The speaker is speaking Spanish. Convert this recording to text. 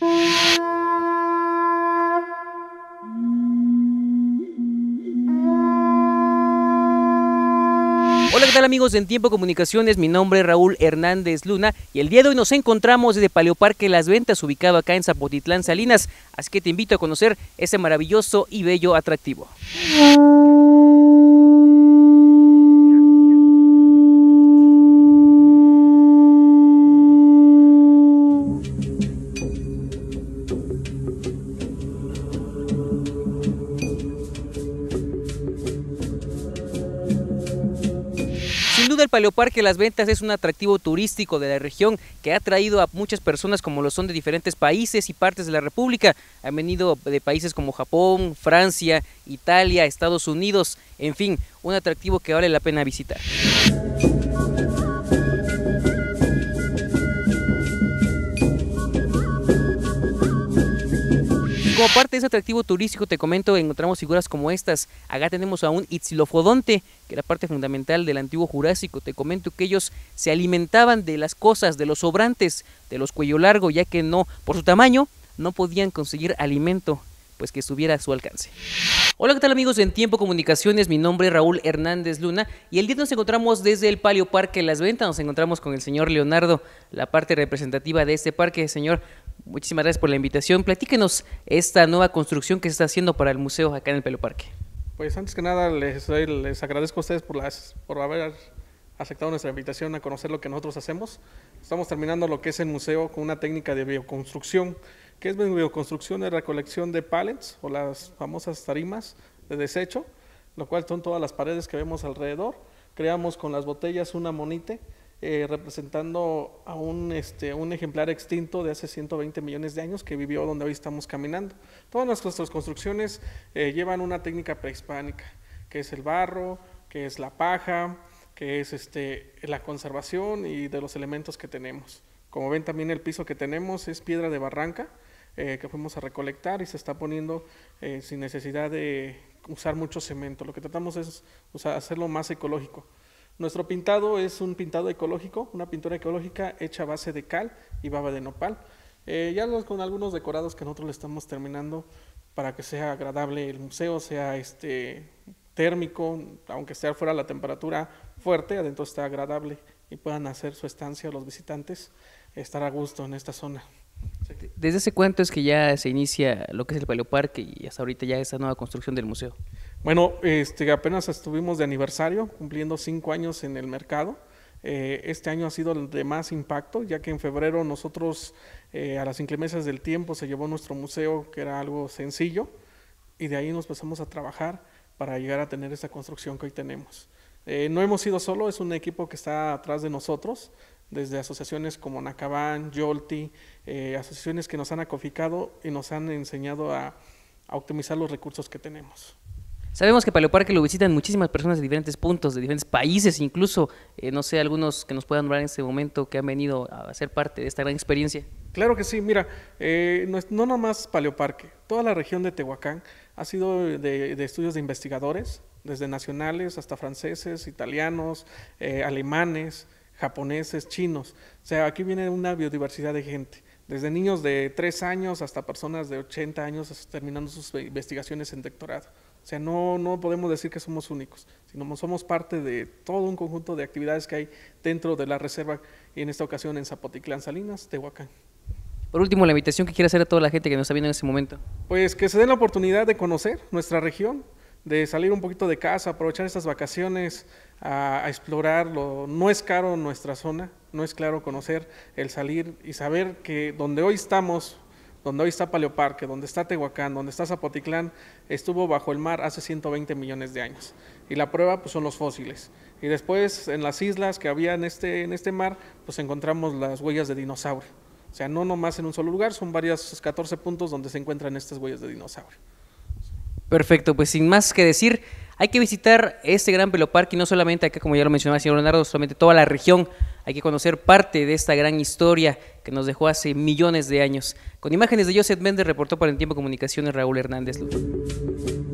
Hola, ¿qué tal amigos de En Tiempo Comunicaciones? Mi nombre es Raúl Hernández Luna y el día de hoy nos encontramos desde Paleoparque Las Ventas, ubicado acá en Zapotitlán, Salinas. Así que te invito a conocer ese maravilloso y bello atractivo. El Paleoparque Las Ventas es un atractivo turístico de la región que ha traído a muchas personas como lo son de diferentes países y partes de la República. Han venido de países como Japón, Francia, Italia, Estados Unidos, en fin, un atractivo que vale la pena visitar. Parte de ese atractivo turístico, te comento, encontramos figuras como estas. Acá tenemos a un Itzilofodonte, que era parte fundamental del antiguo Jurásico. Te comento que ellos se alimentaban de las cosas, de los sobrantes, de los cuello largo, ya que no, por su tamaño, no podían conseguir alimento pues que estuviera a su alcance. Hola, ¿qué tal amigos en Tiempo Comunicaciones? Mi nombre es Raúl Hernández Luna y el día nos encontramos desde el Palio Parque Las Ventas, nos encontramos con el señor Leonardo, la parte representativa de este parque. Señor, muchísimas gracias por la invitación. Platíquenos esta nueva construcción que se está haciendo para el museo acá en el Palio Parque. Pues antes que nada les, agradezco a ustedes por, haber aceptado nuestra invitación a conocer lo que nosotros hacemos. Estamos terminando lo que es el museo con una técnica de bioconstrucción que es bioconstrucción de recolección de pallets o las famosas tarimas de desecho, lo cual son todas las paredes que vemos alrededor. Creamos con las botellas una monite eh, representando a un, este, un ejemplar extinto de hace 120 millones de años que vivió donde hoy estamos caminando. Todas nuestras construcciones eh, llevan una técnica prehispánica, que es el barro, que es la paja, que es este, la conservación y de los elementos que tenemos. Como ven también el piso que tenemos es piedra de barranca, eh, que fuimos a recolectar y se está poniendo eh, sin necesidad de usar mucho cemento. Lo que tratamos es hacerlo más ecológico. Nuestro pintado es un pintado ecológico, una pintura ecológica hecha a base de cal y baba de nopal. Eh, ya con algunos decorados que nosotros le estamos terminando para que sea agradable el museo, sea este térmico, aunque esté fuera la temperatura fuerte, adentro está agradable y puedan hacer su estancia los visitantes, estar a gusto en esta zona. ¿Desde ese cuánto es que ya se inicia lo que es el Paleoparque y hasta ahorita ya esa nueva construcción del museo? Bueno, este, apenas estuvimos de aniversario, cumpliendo cinco años en el mercado. Eh, este año ha sido el de más impacto, ya que en febrero nosotros, eh, a las inclemencias del tiempo, se llevó nuestro museo, que era algo sencillo, y de ahí nos empezamos a trabajar para llegar a tener esta construcción que hoy tenemos. Eh, no hemos sido solo, es un equipo que está atrás de nosotros, desde asociaciones como Nacabán, Yolti, asociaciones que nos han acoficado y nos han enseñado a, optimizar los recursos que tenemos. Sabemos que Paleoparque lo visitan muchísimas personas de diferentes puntos, de diferentes países, incluso, eh, no sé, algunos que nos puedan hablar en este momento que han venido a ser parte de esta gran experiencia. Claro que sí, mira, eh, no, no nomás Paleoparque, toda la región de Tehuacán ha sido de, estudios de investigadores, desde nacionales hasta franceses, italianos, alemanes, japoneses, chinos. O sea, aquí viene una biodiversidad de gente, desde niños de 3 años hasta personas de 80 años terminando sus investigaciones en doctorado. O sea, no, no podemos decir que somos únicos, sino somos parte de todo un conjunto de actividades que hay dentro de la reserva y en esta ocasión en Zapotitlán Salinas, Tehuacán. Por último, la invitación que quiere hacer a toda la gente que nos está viendo en este momento. Pues que se den la oportunidad de conocer nuestra región, de salir un poquito de casa, aprovechar estas vacaciones a, explorarlo. No es caro nuestra zona, no es claro conocer el salir y saber que donde hoy estamos, donde hoy está Paleoparque, donde está Tehuacán, donde está Zapotitlán, estuvo bajo el mar hace 120 millones de años. Y la prueba pues, son los fósiles. Y después en las islas que había en este, en este mar, pues encontramos las huellas de dinosaurio. O sea, no nomás en un solo lugar, son varios 14 puntos donde se encuentran estas huellas de dinosaurio. Perfecto, pues sin más que decir, hay que visitar este gran peloparque y no solamente acá, como ya lo mencionaba el señor Leonardo, solamente toda la región. Hay que conocer parte de esta gran historia que nos dejó hace millones de años. Con imágenes de Joseph Méndez, reportó para el Tiempo Comunicaciones Raúl Hernández Luz.